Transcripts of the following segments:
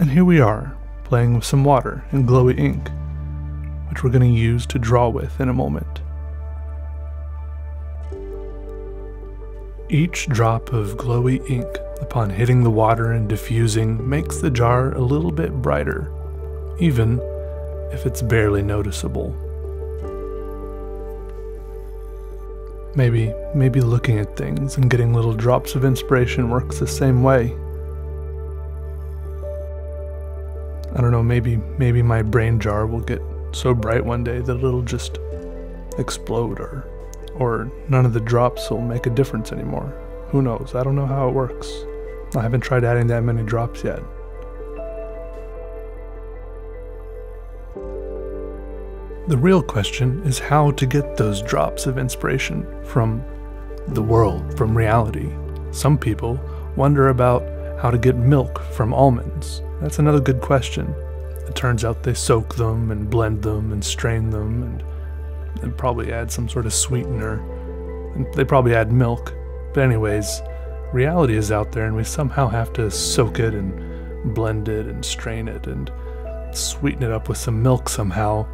And here we are, playing with some water and glowy ink, which we're going to use to draw with in a moment. Each drop of glowy ink upon hitting the water and diffusing makes the jar a little bit brighter, even if it's barely noticeable. Maybe, maybe looking at things and getting little drops of inspiration works the same way. I don't know, maybe, maybe my brain jar will get so bright one day that it'll just explode or or none of the drops will make a difference anymore. Who knows? I don't know how it works. I haven't tried adding that many drops yet. The real question is how to get those drops of inspiration from the world, from reality. Some people wonder about how to get milk from almonds. That's another good question. It turns out they soak them and blend them and strain them and and probably add some sort of sweetener. And they probably add milk. But, anyways, reality is out there, and we somehow have to soak it and blend it and strain it and sweeten it up with some milk somehow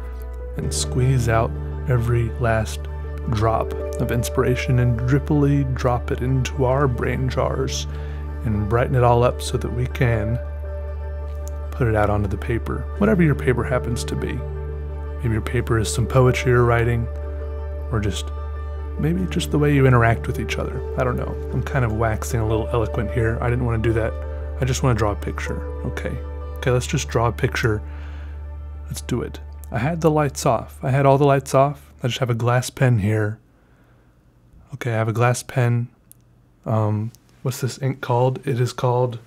and squeeze out every last drop of inspiration and drippily drop it into our brain jars and brighten it all up so that we can put it out onto the paper, whatever your paper happens to be. Maybe your paper is some poetry you're writing, or just maybe just the way you interact with each other. I don't know. I'm kind of waxing a little eloquent here. I didn't want to do that. I just want to draw a picture. Okay. Okay, let's just draw a picture. Let's do it. I had the lights off. I had all the lights off. I just have a glass pen here. Okay, I have a glass pen. Um, what's this ink called? It is called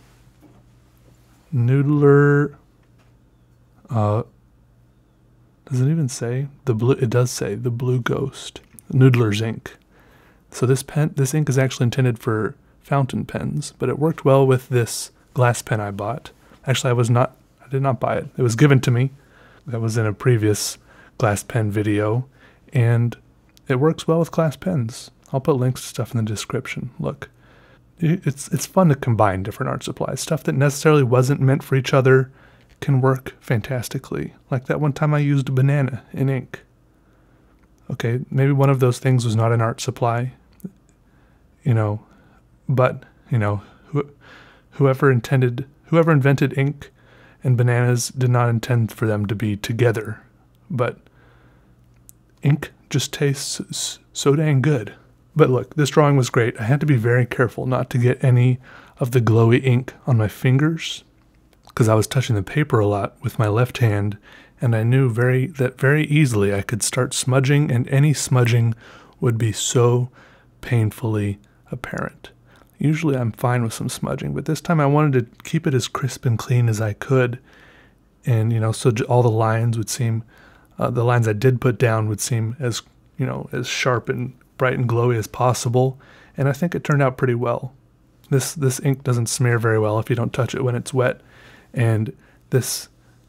Noodler. Uh, does it even say the blue? It does say the Blue Ghost Noodler's ink. So this pen, this ink is actually intended for fountain pens, but it worked well with this glass pen I bought. Actually, I was not, I did not buy it. It was given to me. That was in a previous glass pen video, and it works well with glass pens. I'll put links to stuff in the description. Look, it's it's fun to combine different art supplies. Stuff that necessarily wasn't meant for each other can work fantastically. Like that one time I used a banana in ink. Okay, maybe one of those things was not an art supply, you know, but, you know, whoever intended, whoever invented ink and bananas did not intend for them to be together, but ink just tastes so dang good. But look, this drawing was great. I had to be very careful not to get any of the glowy ink on my fingers because I was touching the paper a lot with my left hand, and I knew very that very easily I could start smudging, and any smudging would be so painfully apparent. Usually I'm fine with some smudging, but this time I wanted to keep it as crisp and clean as I could, and you know, so all the lines would seem, uh, the lines I did put down would seem as you know as sharp and bright and glowy as possible, and I think it turned out pretty well. This this ink doesn't smear very well if you don't touch it when it's wet, and this,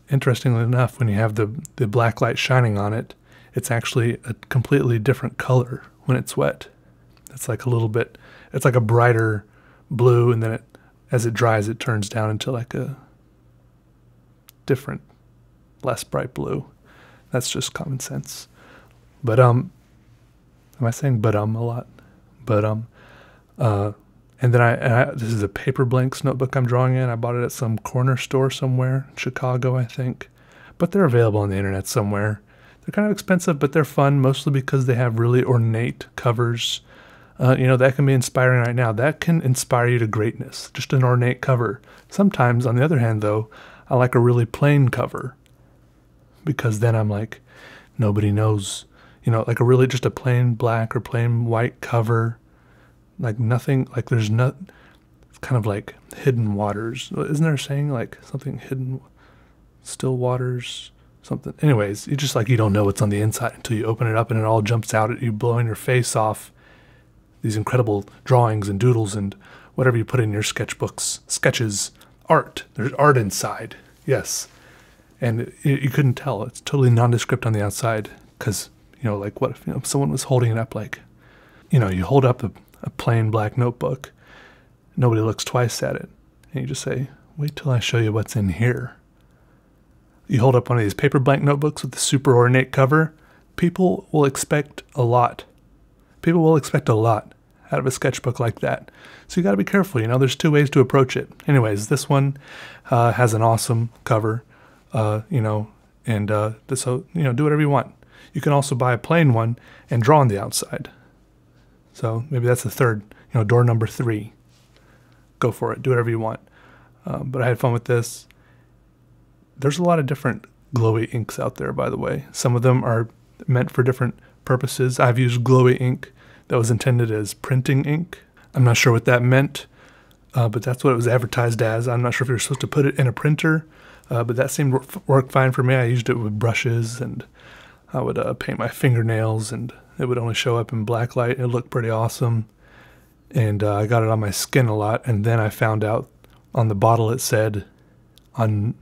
interestingly enough, when you have the, the black light shining on it, it's actually a completely different color when it's wet. It's like a little bit, it's like a brighter blue, and then it, as it dries, it turns down into like a different, less bright blue. That's just common sense. But um, am I saying but um a lot? But um, uh, and then I, and I, this is a Paperblanks notebook I'm drawing in. I bought it at some corner store somewhere Chicago, I think. But they're available on the internet somewhere. They're kind of expensive, but they're fun, mostly because they have really ornate covers. Uh, you know, that can be inspiring right now. That can inspire you to greatness, just an ornate cover. Sometimes, on the other hand, though, I like a really plain cover because then I'm like, nobody knows. You know, like a really just a plain black or plain white cover. Like nothing like there's not kind of like hidden waters. Isn't there a saying like something hidden still waters something? Anyways you just like you don't know what's on the inside until you open it up and it all jumps out at you blowing your face off these incredible drawings and doodles and whatever you put in your sketchbooks sketches art. There's art inside. Yes. And it, you couldn't tell. It's totally nondescript on the outside because you know like what if you know, someone was holding it up like you know you hold up a a plain black notebook. Nobody looks twice at it. And you just say, Wait till I show you what's in here. You hold up one of these Paperblank notebooks with the super ornate cover, people will expect a lot. People will expect a lot out of a sketchbook like that. So you got to be careful. You know, there's two ways to approach it. Anyways, this one uh, has an awesome cover. Uh, you know, and uh, so you know, do whatever you want. You can also buy a plain one and draw on the outside. So maybe that's the third. You know, door number three. Go for it. Do whatever you want. Um, but I had fun with this. There's a lot of different glowy inks out there, by the way. Some of them are meant for different purposes. I've used glowy ink that was intended as printing ink. I'm not sure what that meant, uh, but that's what it was advertised as. I'm not sure if you're supposed to put it in a printer, uh, but that seemed to work fine for me. I used it with brushes and I would uh, paint my fingernails and it would only show up in black light. It looked pretty awesome. And uh, I got it on my skin a lot. And then I found out on the bottle it said, on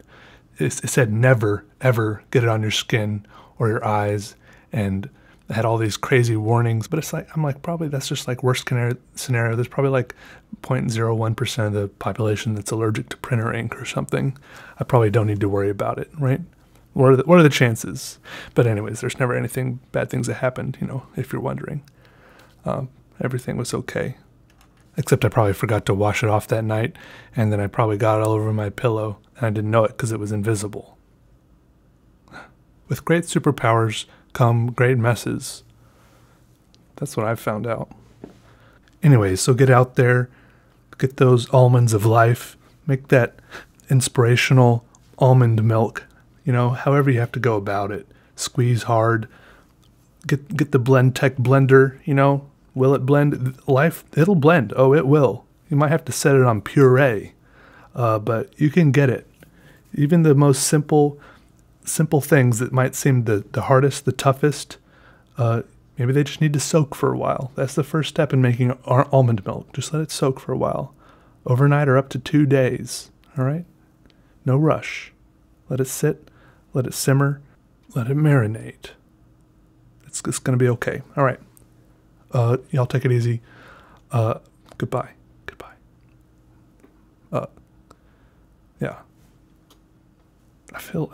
it said never ever get it on your skin or your eyes. And had all these crazy warnings, but it's like I'm like probably that's just like worst scenario. There's probably like 0.01% of the population that's allergic to printer ink or something. I probably don't need to worry about it, right? What are the, what are the chances? But anyways, there's never anything bad things that happened, you know, if you're wondering. Um, everything was okay, except I probably forgot to wash it off that night, and then I probably got it all over my pillow, and I didn't know it because it was invisible. With great superpowers come great messes. That's what I've found out. Anyways, so get out there, get those almonds of life, make that inspirational almond milk, you know, however you have to go about it. Squeeze hard. Get get the Blendtec blender, you know. Will it blend? Life, it'll blend. Oh, it will. You might have to set it on puree, uh, but you can get it. Even the most simple simple things that might seem the, the hardest, the toughest, uh, maybe they just need to soak for a while. That's the first step in making almond milk. Just let it soak for a while, overnight or up to two days. All right? No rush. Let it sit, let it simmer, let it marinate. It's, it's going to be okay. All right. Uh, y'all take it easy. Uh, goodbye. Goodbye. Uh, yeah. I feel.